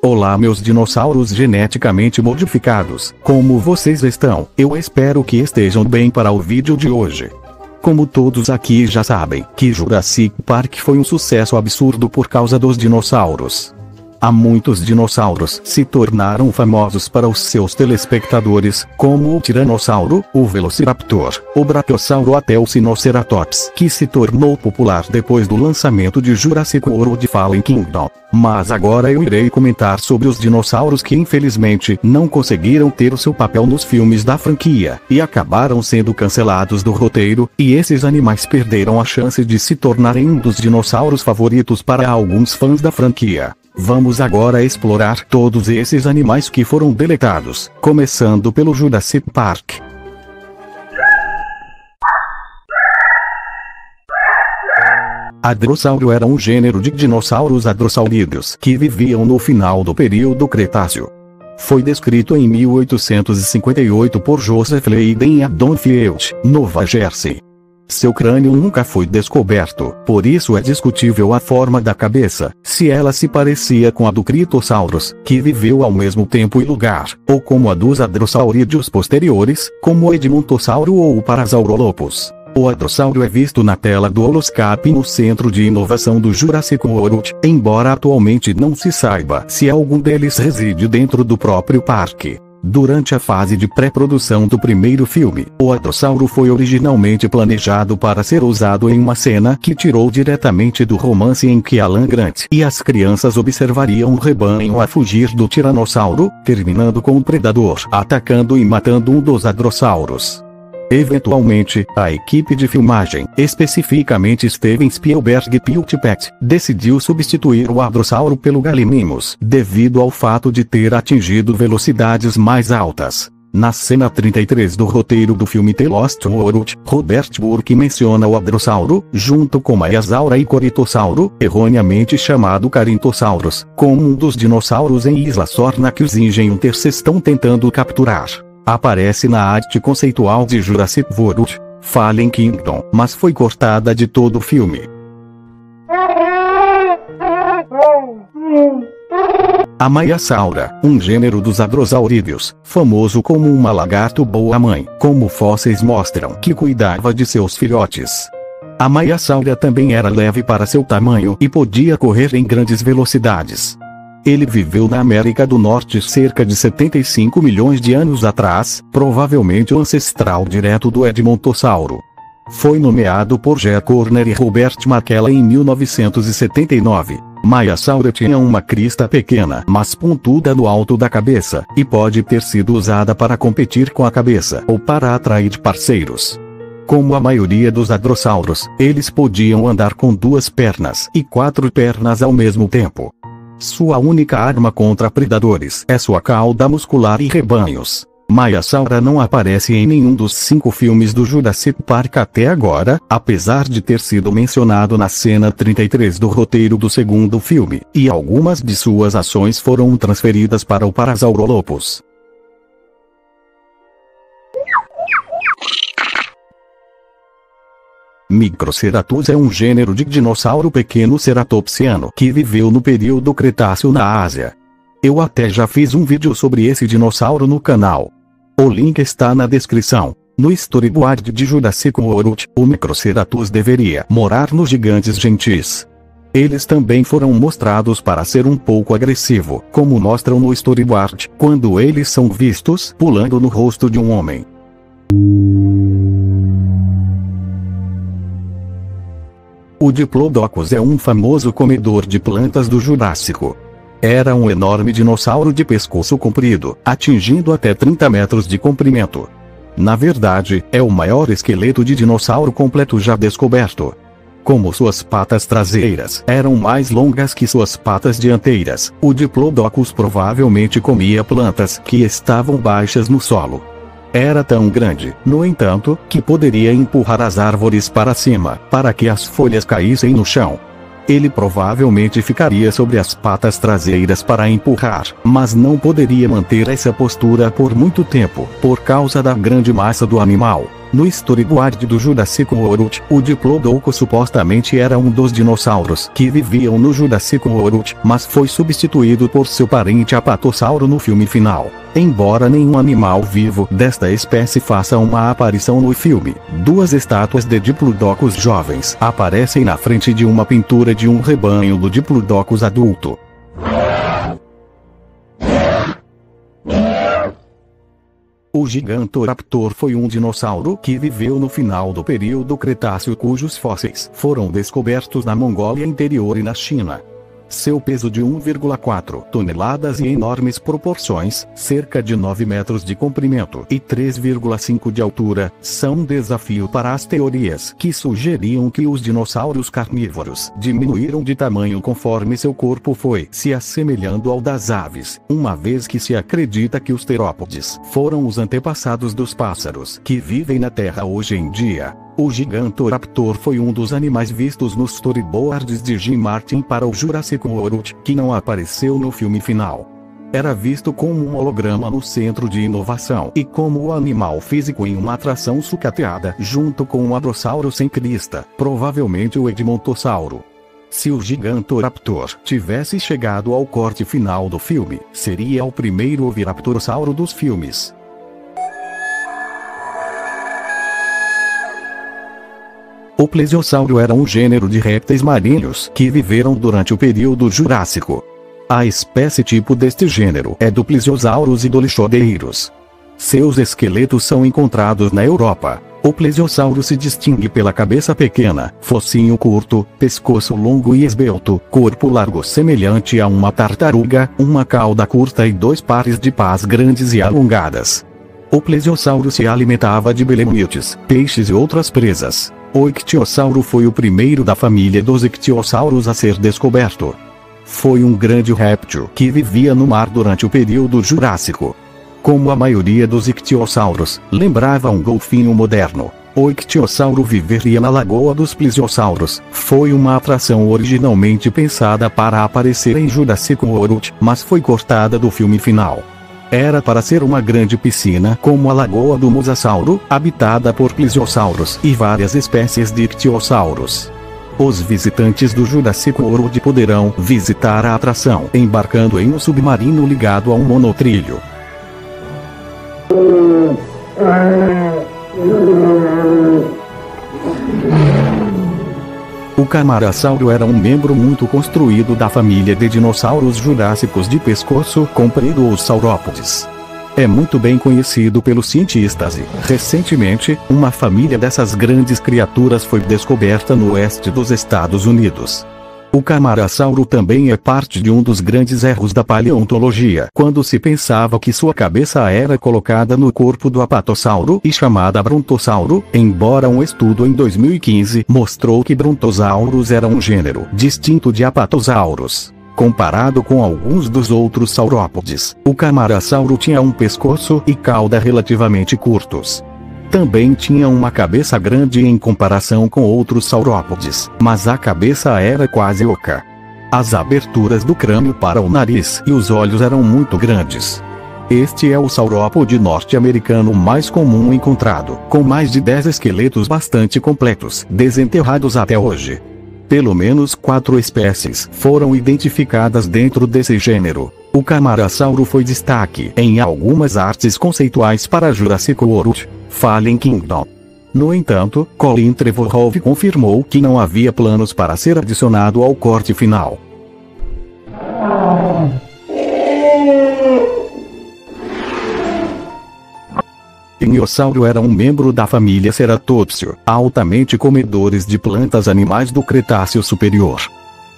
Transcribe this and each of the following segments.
Olá meus dinossauros geneticamente modificados, como vocês estão? Eu espero que estejam bem para o vídeo de hoje. Como todos aqui já sabem, que Jurassic Park foi um sucesso absurdo por causa dos dinossauros. Há muitos dinossauros se tornaram famosos para os seus telespectadores, como o Tiranossauro, o Velociraptor, o Brachiosauro até o Sinoceratops, que se tornou popular depois do lançamento de Jurassic World Fallen Kingdom. Mas agora eu irei comentar sobre os dinossauros que infelizmente não conseguiram ter o seu papel nos filmes da franquia, e acabaram sendo cancelados do roteiro, e esses animais perderam a chance de se tornarem um dos dinossauros favoritos para alguns fãs da franquia. Vamos agora explorar todos esses animais que foram deletados, começando pelo Jurassic Park. Adrossauro era um gênero de dinossauros adrossaurídeos que viviam no final do período Cretáceo. Foi descrito em 1858 por Joseph Leyden Adonfield, Nova Jersey. Seu crânio nunca foi descoberto, por isso é discutível a forma da cabeça, se ela se parecia com a do Critosaurus, que viveu ao mesmo tempo e lugar, ou como a dos hadrossaurídeos posteriores, como o Edmontossauro ou o Parasaurolophus. O hadrossauro é visto na tela do Holoscape no Centro de Inovação do Jurassic World, embora atualmente não se saiba se algum deles reside dentro do próprio parque. Durante a fase de pré-produção do primeiro filme, o Hadrossauro foi originalmente planejado para ser usado em uma cena que tirou diretamente do romance em que Alan Grant e as crianças observariam o rebanho a fugir do Tiranossauro, terminando com o predador atacando e matando um dos hadrossauros. Eventualmente, a equipe de filmagem, especificamente Steven Spielberg e Pete Pett, decidiu substituir o Hadrossauro pelo Gallimimus, devido ao fato de ter atingido velocidades mais altas. Na cena 33 do roteiro do filme The Lost World, Robert Burke menciona o Hadrossauro, junto com Maiasaura e Coritossauro, erroneamente chamado Carintosaurus, como um dos dinossauros em Isla Sorna que os Ingenuiters estão tentando capturar aparece na arte conceitual de Jurassic World, Fallen Kingdom, mas foi cortada de todo o filme. A Maiasaura, um gênero dos hadrosaurídeos, famoso como uma lagarto boa-mãe, como fósseis mostram que cuidava de seus filhotes. A Maiasaura também era leve para seu tamanho e podia correr em grandes velocidades. Ele viveu na América do Norte cerca de 75 milhões de anos atrás, provavelmente o ancestral direto do Edmontossauro. Foi nomeado por Jack Corner e Robert McKella em 1979. Maiasaura tinha uma crista pequena mas pontuda no alto da cabeça, e pode ter sido usada para competir com a cabeça ou para atrair parceiros. Como a maioria dos hadrossauros, eles podiam andar com duas pernas e quatro pernas ao mesmo tempo. Sua única arma contra predadores é sua cauda muscular e rebanhos. Maiasaura não aparece em nenhum dos cinco filmes do Jurassic Park até agora, apesar de ter sido mencionado na cena 33 do roteiro do segundo filme, e algumas de suas ações foram transferidas para o Parasaurolophus. Microceratus é um gênero de dinossauro pequeno ceratopsiano que viveu no período Cretáceo na Ásia. Eu até já fiz um vídeo sobre esse dinossauro no canal. O link está na descrição. No storyboard de Jurassic World, o Microceratus deveria morar nos gigantes gentis. Eles também foram mostrados para ser um pouco agressivo, como mostram no storyboard, quando eles são vistos pulando no rosto de um homem. O Diplodocus é um famoso comedor de plantas do Jurássico. Era um enorme dinossauro de pescoço comprido, atingindo até 30 metros de comprimento. Na verdade, é o maior esqueleto de dinossauro completo já descoberto. Como suas patas traseiras eram mais longas que suas patas dianteiras, o Diplodocus provavelmente comia plantas que estavam baixas no solo. Era tão grande, no entanto, que poderia empurrar as árvores para cima, para que as folhas caíssem no chão. Ele provavelmente ficaria sobre as patas traseiras para empurrar, mas não poderia manter essa postura por muito tempo, por causa da grande massa do animal. No storyboard do Jurassic World, o Diplodocus supostamente era um dos dinossauros que viviam no Jurassic World, mas foi substituído por seu parente Apatossauro no filme final. Embora nenhum animal vivo desta espécie faça uma aparição no filme, duas estátuas de Diplodocus jovens aparecem na frente de uma pintura de um rebanho do Diplodocus adulto. O Gigantoraptor foi um dinossauro que viveu no final do período Cretáceo cujos fósseis foram descobertos na Mongólia Interior e na China. Seu peso de 1,4 toneladas e enormes proporções, cerca de 9 metros de comprimento e 3,5 de altura, são um desafio para as teorias que sugeriam que os dinossauros carnívoros diminuíram de tamanho conforme seu corpo foi se assemelhando ao das aves, uma vez que se acredita que os terópodes foram os antepassados dos pássaros que vivem na Terra hoje em dia. O Gigantoraptor foi um dos animais vistos nos storyboards de Jim Martin para o Jurassic World, que não apareceu no filme final. Era visto como um holograma no centro de inovação e como o animal físico em uma atração sucateada junto com o Adrossauro sem crista, provavelmente o Edmontossauro. Se o Gigantoraptor tivesse chegado ao corte final do filme, seria o primeiro oviraptorossauro dos filmes. O plesiosauro era um gênero de répteis marinhos que viveram durante o período Jurássico. A espécie tipo deste gênero é do Plesiosaurus e. Seus esqueletos são encontrados na Europa. O plesiosauro se distingue pela cabeça pequena, focinho curto, pescoço longo e esbelto, corpo largo semelhante a uma tartaruga, uma cauda curta e dois pares de pás grandes e alongadas. O plesiosauro se alimentava de belemnites, peixes e outras presas. O ictiossauro foi o primeiro da família dos ictiossauros a ser descoberto. Foi um grande réptil que vivia no mar durante o período Jurássico. Como a maioria dos ictiossauros, lembrava um golfinho moderno. O ictiossauro viveria na Lagoa dos Plesiosauros. Foi uma atração originalmente pensada para aparecer em Jurassic World, mas foi cortada do filme final. Era para ser uma grande piscina como a Lagoa do Mosasauro, habitada por plesiosauros e várias espécies de ictiossauros. Os visitantes do Jurassic World poderão visitar a atração embarcando em um submarino ligado a um monotrilho. Camarasauro era um membro muito construído da família de dinossauros jurássicos de pescoço comprido ou saurópodes. É muito bem conhecido pelos cientistas e, recentemente, uma família dessas grandes criaturas foi descoberta no oeste dos Estados Unidos. O camarasauro também é parte de um dos grandes erros da paleontologia, quando se pensava que sua cabeça era colocada no corpo do apatossauro e chamada brontossauro, embora um estudo em 2015 mostrou que brontosaurus era um gênero distinto de apatossauros. Comparado com alguns dos outros saurópodes, o camarasauro tinha um pescoço e cauda relativamente curtos. Também tinha uma cabeça grande em comparação com outros saurópodes, mas a cabeça era quase oca. As aberturas do crânio para o nariz e os olhos eram muito grandes. Este é o saurópode norte-americano mais comum encontrado, com mais de 10 esqueletos bastante completos, desenterrados até hoje. Pelo menos quatro espécies foram identificadas dentro desse gênero. O camarasauro foi destaque em algumas artes conceituais para Jurassic World, Fallen Kingdom. No entanto, Colin Trevorrow confirmou que não havia planos para ser adicionado ao corte final. Iniossauro era um membro da família Ceratopsio, altamente comedores de plantas animais do Cretáceo Superior.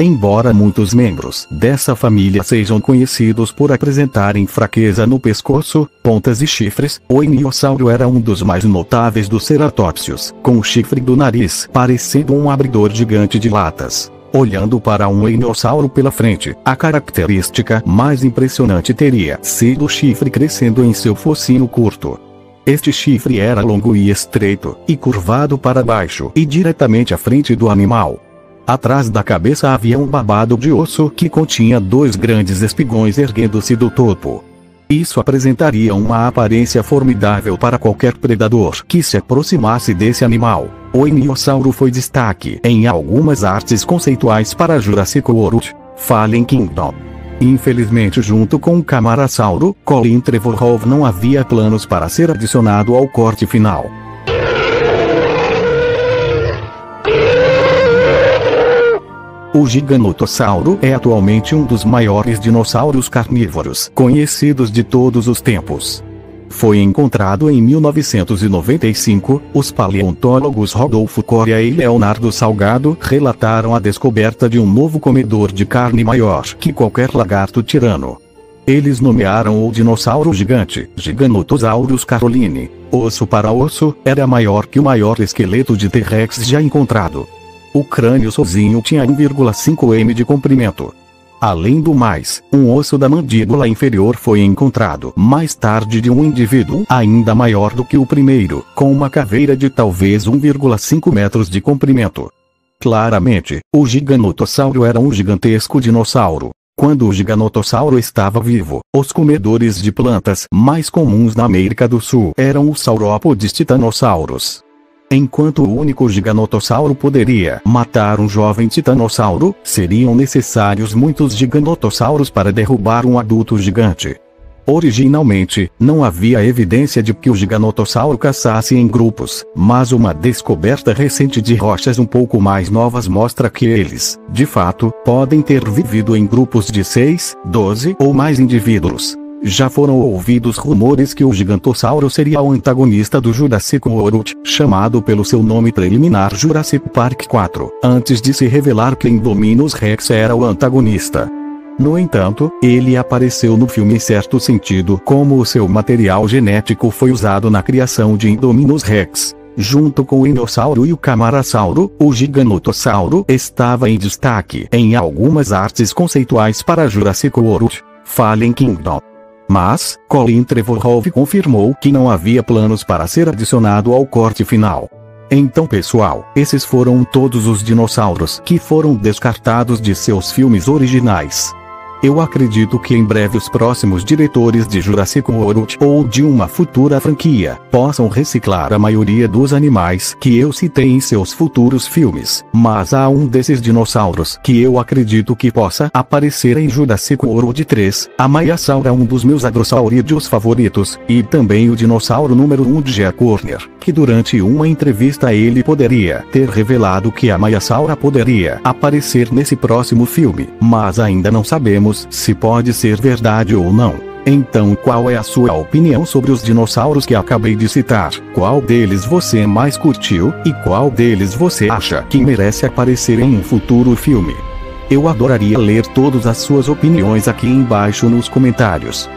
Embora muitos membros dessa família sejam conhecidos por apresentarem fraqueza no pescoço, pontas e chifres, o Iniossauro era um dos mais notáveis dos ceratópsios, com o chifre do nariz parecendo um abridor gigante de latas. Olhando para um enossauro pela frente, a característica mais impressionante teria sido o chifre crescendo em seu focinho curto. Este chifre era longo e estreito, e curvado para baixo e diretamente à frente do animal. Atrás da cabeça havia um babado de osso que continha dois grandes espigões erguendo-se do topo. Isso apresentaria uma aparência formidável para qualquer predador que se aproximasse desse animal. O Eniossauro foi destaque em algumas artes conceituais para Jurassic World, Fallen Kingdom. Infelizmente junto com o Camarasauro, Colin Trevorrow não havia planos para ser adicionado ao corte final. O Giganotossauro é atualmente um dos maiores dinossauros carnívoros conhecidos de todos os tempos. Foi encontrado em 1995, os paleontólogos Rodolfo Coria e Leonardo Salgado relataram a descoberta de um novo comedor de carne maior que qualquer lagarto tirano. Eles nomearam o dinossauro gigante, Giganotosaurus caroline. Osso para osso, era maior que o maior esqueleto de T-Rex já encontrado. O crânio sozinho tinha 1,5 m de comprimento. Além do mais, um osso da mandíbula inferior foi encontrado mais tarde de um indivíduo ainda maior do que o primeiro, com uma caveira de talvez 1,5 metros de comprimento. Claramente, o giganotossauro era um gigantesco dinossauro. Quando o giganotossauro estava vivo, os comedores de plantas mais comuns na América do Sul eram os saurópodes titanossauros. Enquanto o único giganotossauro poderia matar um jovem titanossauro, seriam necessários muitos giganotossauros para derrubar um adulto gigante. Originalmente, não havia evidência de que o giganotossauro caçasse em grupos, mas uma descoberta recente de rochas um pouco mais novas mostra que eles, de fato, podem ter vivido em grupos de 6, 12 ou mais indivíduos. Já foram ouvidos rumores que o gigantossauro seria o antagonista do Jurassic World, chamado pelo seu nome preliminar Jurassic Park 4, antes de se revelar que Indominus Rex era o antagonista. No entanto, ele apareceu no filme em certo sentido como o seu material genético foi usado na criação de Indominus Rex. Junto com o Inossauro e o Camarasauro, o Giganotossauro estava em destaque em algumas artes conceituais para Jurassic World, Fallen Kingdom. Mas, Colin Trevorrow confirmou que não havia planos para ser adicionado ao corte final. Então pessoal, esses foram todos os dinossauros que foram descartados de seus filmes originais. Eu acredito que em breve os próximos diretores de Jurassic World ou de uma futura franquia possam reciclar a maioria dos animais que eu citei em seus futuros filmes, mas há um desses dinossauros que eu acredito que possa aparecer em Jurassic World 3. A Maiasaur é um dos meus agrossaurídeos favoritos, e também o dinossauro número 1 de Jack Corner, que durante uma entrevista ele poderia ter revelado que a Maiasaura poderia aparecer nesse próximo filme, mas ainda não sabemos sabemos se pode ser verdade ou não. Então, qual é a sua opinião sobre os dinossauros que acabei de citar? Qual deles você mais curtiu e qual deles você acha que merece aparecer em um futuro filme? Eu adoraria ler todas as suas opiniões aqui embaixo nos comentários.